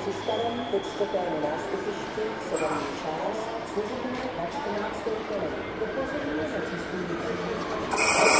při starém počtovému nástupišti severní část služebně na 14. kole. Upozorňuje na cestující.